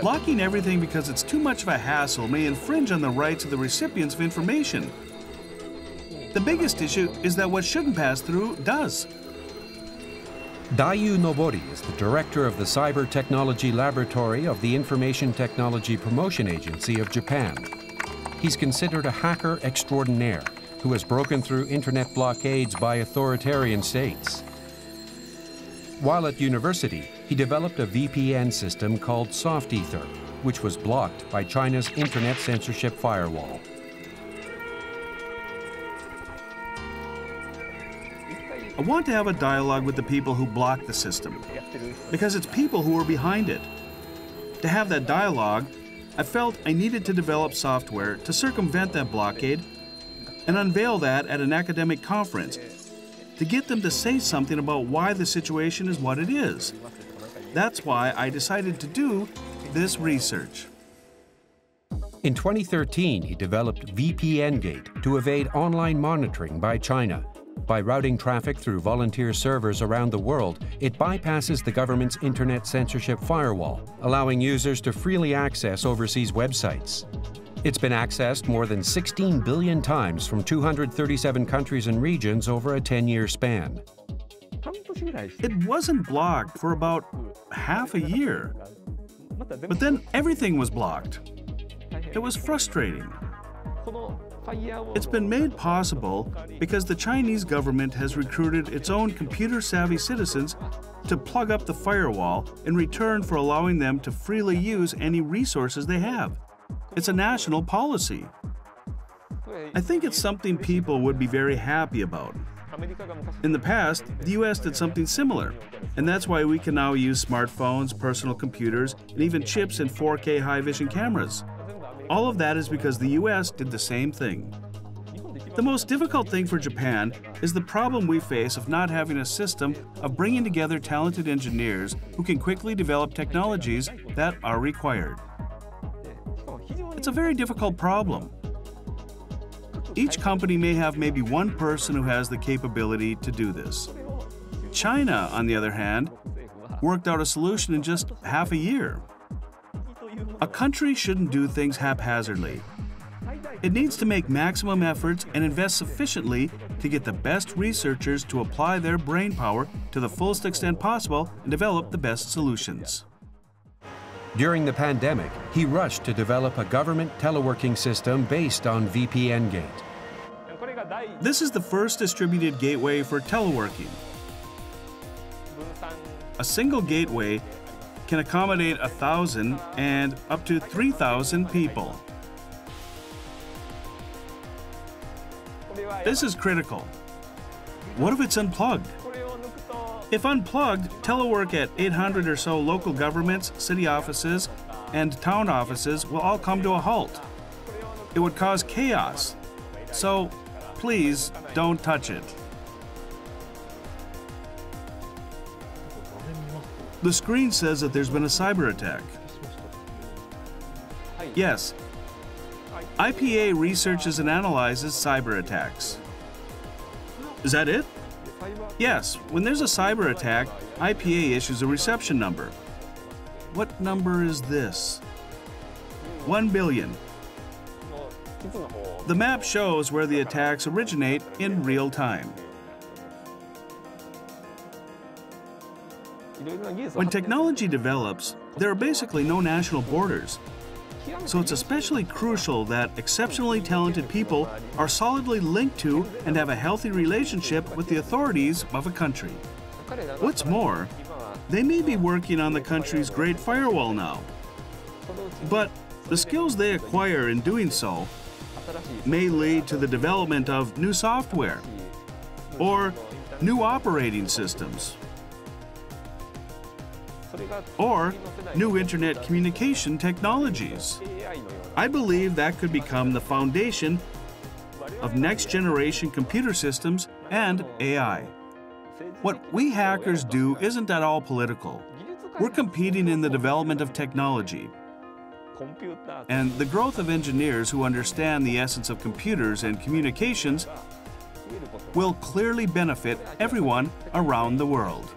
Blocking everything because it's too much of a hassle may infringe on the rights of the recipients of information. The biggest issue is that what shouldn't pass through does. Daiyu Nobori is the director of the Cyber Technology Laboratory of the Information Technology Promotion Agency of Japan. He's considered a hacker extraordinaire who has broken through internet blockades by authoritarian states. While at university, he developed a VPN system called SoftEther, which was blocked by China's internet censorship firewall. I want to have a dialogue with the people who block the system, because it's people who are behind it. To have that dialogue, I felt I needed to develop software to circumvent that blockade and unveil that at an academic conference to get them to say something about why the situation is what it is. That's why I decided to do this research. In 2013, he developed VPN-Gate to evade online monitoring by China by routing traffic through volunteer servers around the world, it bypasses the government's internet censorship firewall, allowing users to freely access overseas websites. It's been accessed more than 16 billion times from 237 countries and regions over a 10-year span. It wasn't blocked for about half a year. But then everything was blocked. It was frustrating. It's been made possible because the Chinese government has recruited its own computer-savvy citizens to plug up the firewall in return for allowing them to freely use any resources they have. It's a national policy. I think it's something people would be very happy about. In the past, the US did something similar, and that's why we can now use smartphones, personal computers, and even chips in 4K high vision cameras. All of that is because the US did the same thing. The most difficult thing for Japan is the problem we face of not having a system of bringing together talented engineers who can quickly develop technologies that are required. It's a very difficult problem. Each company may have maybe one person who has the capability to do this. China, on the other hand, worked out a solution in just half a year. A country shouldn't do things haphazardly. It needs to make maximum efforts and invest sufficiently to get the best researchers to apply their brain power to the fullest extent possible and develop the best solutions. During the pandemic, he rushed to develop a government teleworking system based on VPN Gate. This is the first distributed gateway for teleworking. A single gateway can accommodate 1,000 and up to 3,000 people. This is critical. What if it's unplugged? If unplugged, telework at 800 or so local governments, city offices, and town offices will all come to a halt. It would cause chaos. So please don't touch it. The screen says that there's been a cyber attack. Yes. IPA researches and analyzes cyber attacks. Is that it? Yes, when there's a cyber attack, IPA issues a reception number. What number is this? 1 billion. The map shows where the attacks originate in real time. When technology develops, there are basically no national borders. So it's especially crucial that exceptionally talented people are solidly linked to and have a healthy relationship with the authorities of a country. What's more, they may be working on the country's Great Firewall now. But the skills they acquire in doing so may lead to the development of new software or new operating systems or new internet communication technologies. I believe that could become the foundation of next generation computer systems and AI. What we hackers do isn't at all political. We're competing in the development of technology. And the growth of engineers who understand the essence of computers and communications will clearly benefit everyone around the world.